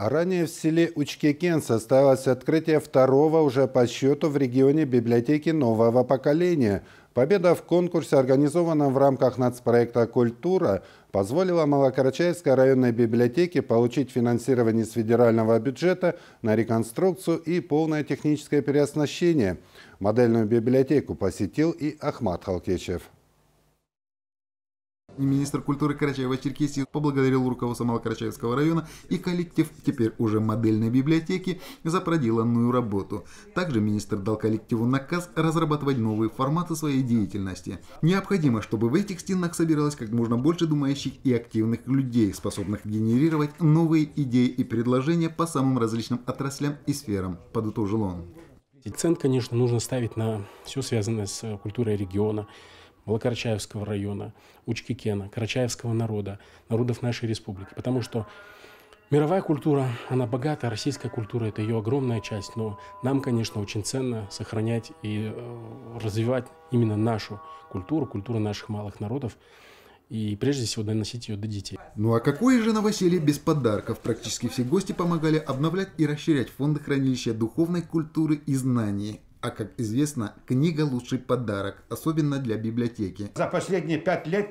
А ранее в селе Учкекен состоялось открытие второго уже по счету в регионе библиотеки нового поколения. Победа в конкурсе, организованном в рамках нацпроекта «Культура», позволила Малокарачаевской районной библиотеке получить финансирование с федерального бюджета на реконструкцию и полное техническое переоснащение. Модельную библиотеку посетил и Ахмат Халкечев. Министр культуры Карачаева-Черкесии поблагодарил руководство Малокарачаевского района и коллектив теперь уже модельной библиотеки за проделанную работу. Также министр дал коллективу наказ разрабатывать новые форматы своей деятельности. Необходимо, чтобы в этих стенах собиралось как можно больше думающих и активных людей, способных генерировать новые идеи и предложения по самым различным отраслям и сферам, подытожил он. Акцент, конечно, нужно ставить на все связанное с культурой региона, Волокарачаевского района, Учкикена, Карачаевского народа, народов нашей республики. Потому что мировая культура, она богата, российская культура – это ее огромная часть. Но нам, конечно, очень ценно сохранять и э, развивать именно нашу культуру, культуру наших малых народов, и прежде всего доносить ее до детей. Ну а какое же новоселье без подарков? Практически все гости помогали обновлять и расширять фонды хранилища духовной культуры и знаний. А как известно, книга – лучший подарок, особенно для библиотеки. За последние пять лет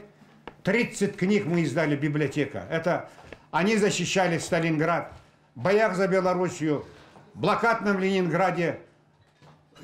30 книг мы издали библиотека. Это они защищали Сталинград, боях за Белоруссию, блокадном Ленинграде.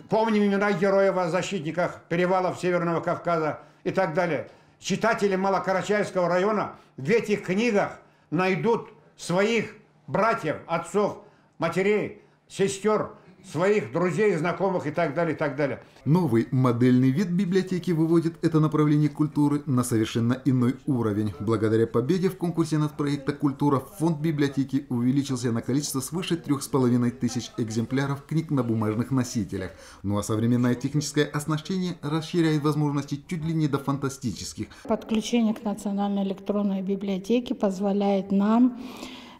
Помним имена героев о защитниках перевалов Северного Кавказа и так далее. Читатели Малокарачаевского района в этих книгах найдут своих братьев, отцов, матерей, сестер, своих друзей, знакомых и так далее, и так далее. Новый модельный вид библиотеки выводит это направление культуры на совершенно иной уровень. Благодаря победе в конкурсе над проекта «Культура» фонд библиотеки увеличился на количество свыше трех с половиной тысяч экземпляров книг на бумажных носителях. Ну а современное техническое оснащение расширяет возможности чуть ли не до фантастических. Подключение к национальной электронной библиотеке позволяет нам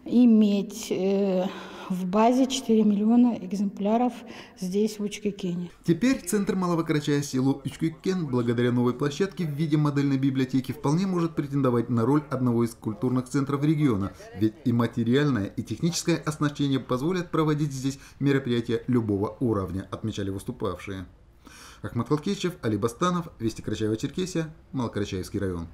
иметь э, в базе 4 миллиона экземпляров здесь, в Учкекене. Теперь Центр Малого Карачая селу Учкекен, благодаря новой площадке в виде модельной библиотеки, вполне может претендовать на роль одного из культурных центров региона, ведь и материальное, и техническое оснащение позволят проводить здесь мероприятия любого уровня, отмечали выступавшие. Ахмат Халкевичев, Али Бастанов, Вести Карачаева-Черкесия, Малокарачаевский район.